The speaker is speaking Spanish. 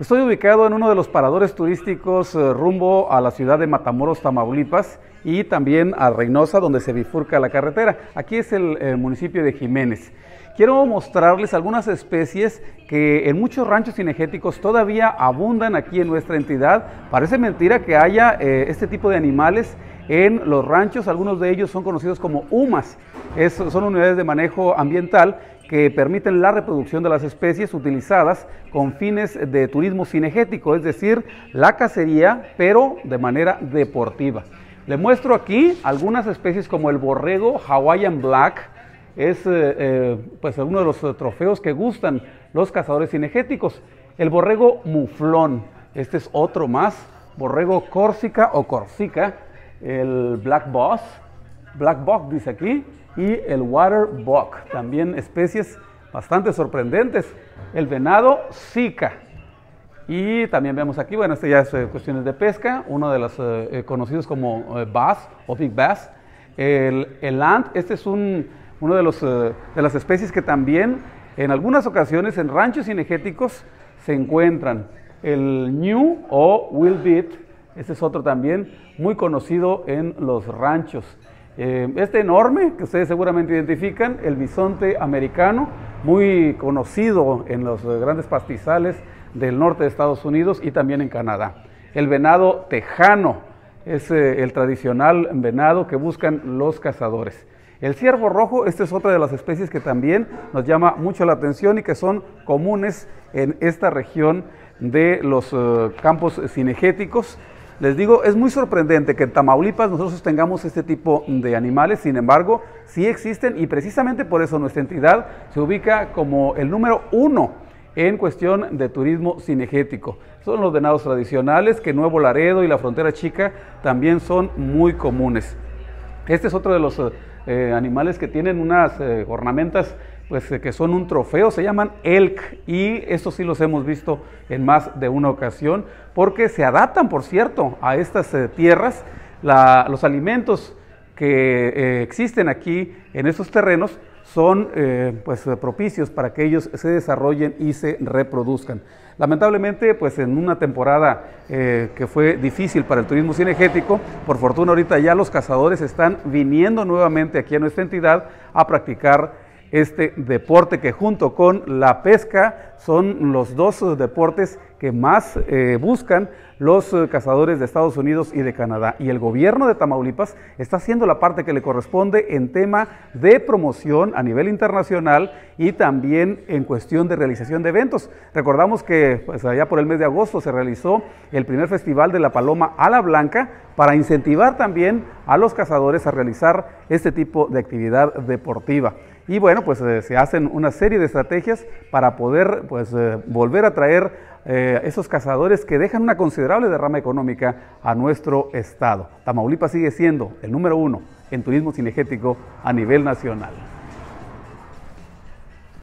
Estoy ubicado en uno de los paradores turísticos eh, rumbo a la ciudad de Matamoros, Tamaulipas y también a Reynosa, donde se bifurca la carretera. Aquí es el, municipio de Jiménez. Quiero mostrarles algunas especies que en muchos ranchos cinegéticos todavía abundan aquí en nuestra entidad. Parece mentira que haya eh, este tipo de animales en los ranchos, algunos de ellos son conocidos como UMAS, son unidades de manejo ambiental que permiten la reproducción de las especies utilizadas con fines de turismo cinegético, es decir, la cacería, pero de manera deportiva. Le muestro aquí algunas especies como el borrego Hawaiian Black, es eh, eh, pues uno de los trofeos que gustan los cazadores cinegéticos. El borrego muflón, este es otro más, borrego córsica o corsica, el black boss, black buck dice aquí, y el water buck, también especies bastante sorprendentes. El venado zika. Y también vemos aquí, bueno, este ya es eh, cuestiones de pesca, uno de los eh, eh, conocidos como bass o big bass. El, el ant, este es un, uno de, los, de las especies que también en algunas ocasiones en ranchos cinegéticos se encuentran. El new o will este es otro también muy conocido en los ranchos. Eh, este enorme, que ustedes seguramente identifican, el bisonte americano, muy conocido en los eh, grandes pastizales del norte de Estados Unidos y también en Canadá. El venado tejano es eh, el tradicional venado que buscan los cazadores. El ciervo rojo, esta es otra de las especies que también nos llama mucho la atención y que son comunes en esta región de los campos cinegéticos. Les digo, es muy sorprendente que en Tamaulipas nosotros tengamos este tipo de animales, sin embargo, sí existen y precisamente por eso nuestra entidad se ubica como el número uno en cuestión de turismo cinegético. Son los venados tradicionales que Nuevo Laredo y la frontera chica también son muy comunes. Este es otro de los eh, animales que tienen unas eh, ornamentas pues que son un trofeo, se llaman elk y estos sí los hemos visto en más de una ocasión porque se adaptan, por cierto, a estas eh, tierras. los alimentos que eh, existen aquí en estos terrenos son eh, pues propicios para que ellos se desarrollen y se reproduzcan. Lamentablemente, pues en una temporada que fue difícil para el turismo cinegético, por fortuna ahorita ya los cazadores están viniendo nuevamente aquí a nuestra entidad a practicar este deporte que junto con la pesca son los dos deportes que más eh, buscan los eh, cazadores de Estados Unidos y de Canadá. Y el gobierno de Tamaulipas está haciendo la parte que le corresponde en tema de promoción a nivel internacional y también en cuestión de realización de eventos. Recordamos que pues, allá por el mes de agosto se realizó el primer festival de la Paloma a la Blanca para incentivar también a los cazadores a realizar este tipo de actividad deportiva. Y bueno, pues eh, se hacen una serie de estrategias para poder pues, eh, volver a traer eh, esos cazadores que dejan una considerable derrama económica a nuestro estado. Tamaulipas sigue siendo el número uno en turismo cinegético a nivel nacional.